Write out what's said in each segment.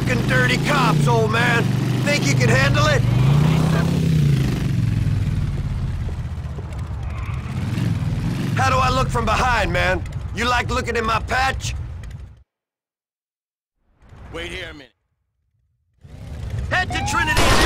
fucking dirty cops, old man. Think you can handle it? How do I look from behind, man? You like looking in my patch? Wait here a minute. Head to Trinity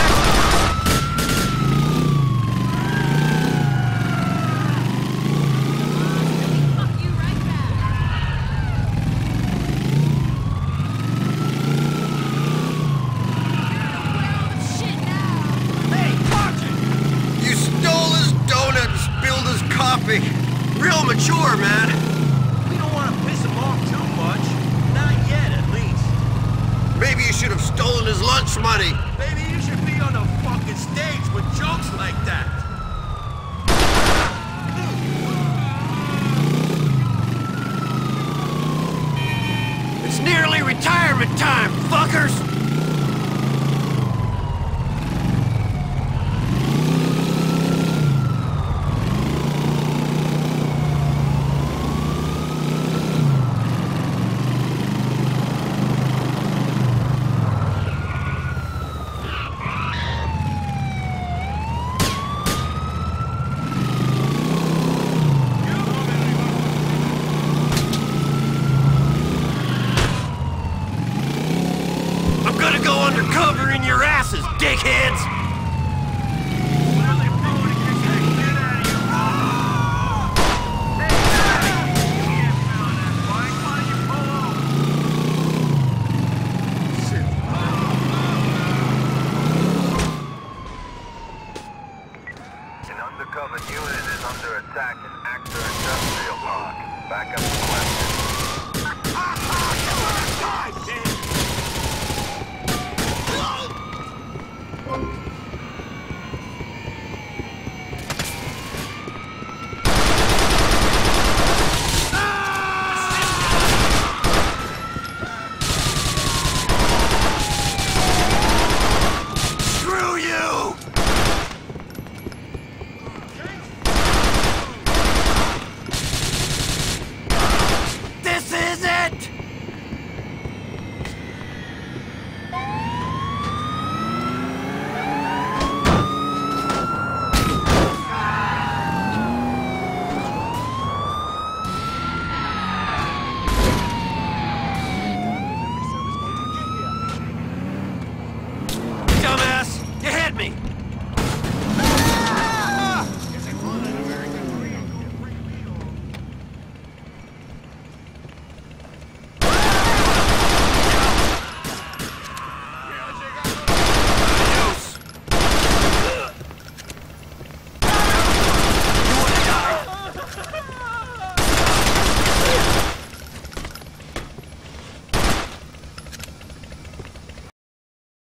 Real mature, man. We don't want to piss him off too much. Not yet, at least. Maybe you should have stolen his lunch money. Maybe you should be on the fucking stage with jokes like that. It's nearly retirement time, fuckers! Dickheads! An undercover unit is under attack in Acter Industrial Park. Backup